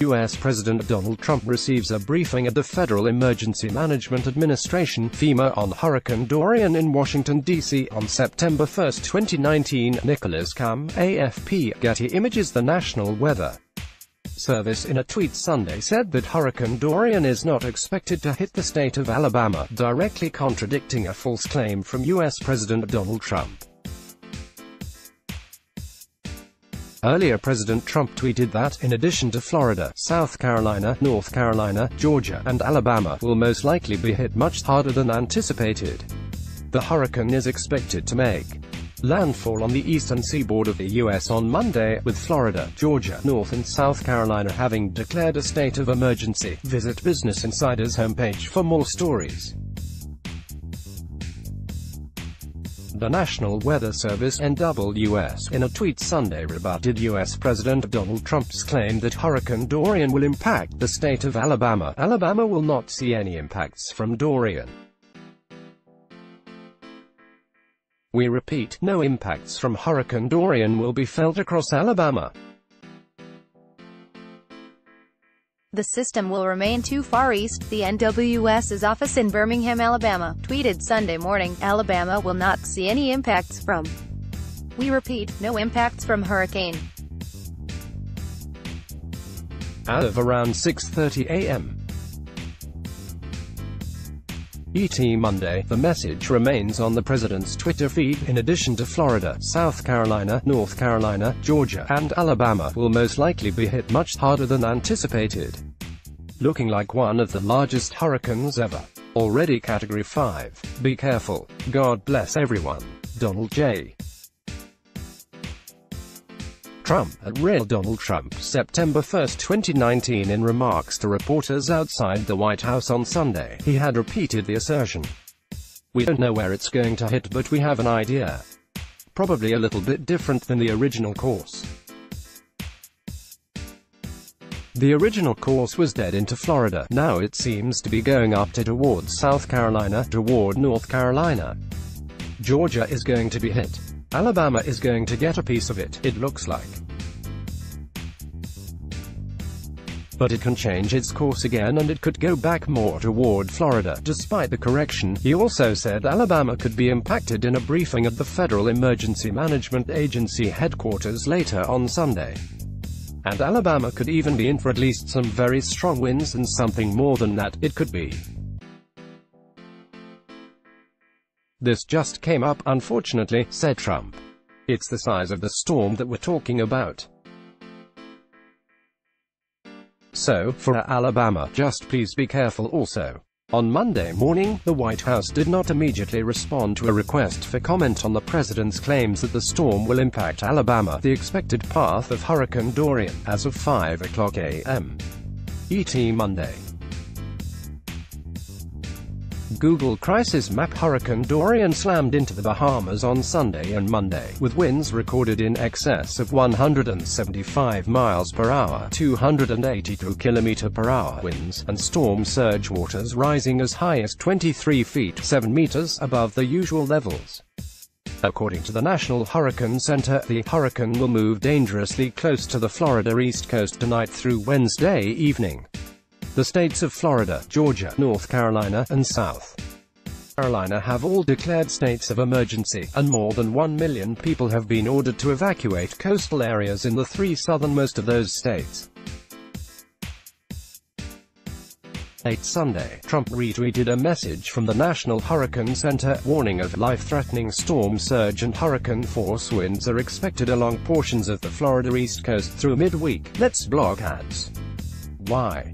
U.S. President Donald Trump receives a briefing at the Federal Emergency Management Administration FEMA on Hurricane Dorian in Washington, D.C. on September 1, 2019. Nicholas Kamm, AFP, Getty Images The National Weather Service in a tweet Sunday said that Hurricane Dorian is not expected to hit the state of Alabama, directly contradicting a false claim from U.S. President Donald Trump. Earlier President Trump tweeted that, in addition to Florida, South Carolina, North Carolina, Georgia, and Alabama, will most likely be hit much harder than anticipated. The hurricane is expected to make landfall on the eastern seaboard of the U.S. on Monday, with Florida, Georgia, North and South Carolina having declared a state of emergency. Visit Business Insider's homepage for more stories. The National Weather Service and NWS, in a tweet Sunday rebutted U.S. President Donald Trump's claim that Hurricane Dorian will impact the state of Alabama. Alabama will not see any impacts from Dorian. We repeat, no impacts from Hurricane Dorian will be felt across Alabama. The system will remain too far east. The NWS's office in Birmingham, Alabama, tweeted Sunday morning, Alabama will not see any impacts from. We repeat, no impacts from hurricane. As of around 6.30 a.m. ET Monday, the message remains on the president's Twitter feed. In addition to Florida, South Carolina, North Carolina, Georgia, and Alabama will most likely be hit much harder than anticipated. Looking like one of the largest hurricanes ever. Already Category 5. Be careful. God bless everyone. Donald J. Trump, at Real Donald Trump, September 1, 2019 In remarks to reporters outside the White House on Sunday, he had repeated the assertion. We don't know where it's going to hit but we have an idea. Probably a little bit different than the original course. The original course was dead into Florida, now it seems to be going up to towards South Carolina, toward North Carolina. Georgia is going to be hit. Alabama is going to get a piece of it, it looks like. But it can change its course again and it could go back more toward Florida. Despite the correction, he also said Alabama could be impacted in a briefing at the Federal Emergency Management Agency headquarters later on Sunday. And Alabama could even be in for at least some very strong winds and something more than that, it could be. This just came up, unfortunately, said Trump. It's the size of the storm that we're talking about. So, for Alabama, just please be careful also. On Monday morning, the White House did not immediately respond to a request for comment on the president's claims that the storm will impact Alabama, the expected path of Hurricane Dorian, as of 5 o'clock a.m. ET Monday. Google Crisis Map Hurricane Dorian slammed into the Bahamas on Sunday and Monday, with winds recorded in excess of 175 miles per hour, 282 km per hour winds, and storm surge waters rising as high as 23 feet 7 meters above the usual levels. According to the National Hurricane Center, the hurricane will move dangerously close to the Florida East Coast tonight through Wednesday evening. The states of Florida, Georgia, North Carolina, and South Carolina have all declared states of emergency, and more than 1 million people have been ordered to evacuate coastal areas in the three southernmost of those states. Late Sunday, Trump retweeted a message from the National Hurricane Center, warning of life-threatening storm surge and hurricane force winds are expected along portions of the Florida East Coast through midweek. Let's block ads. Why?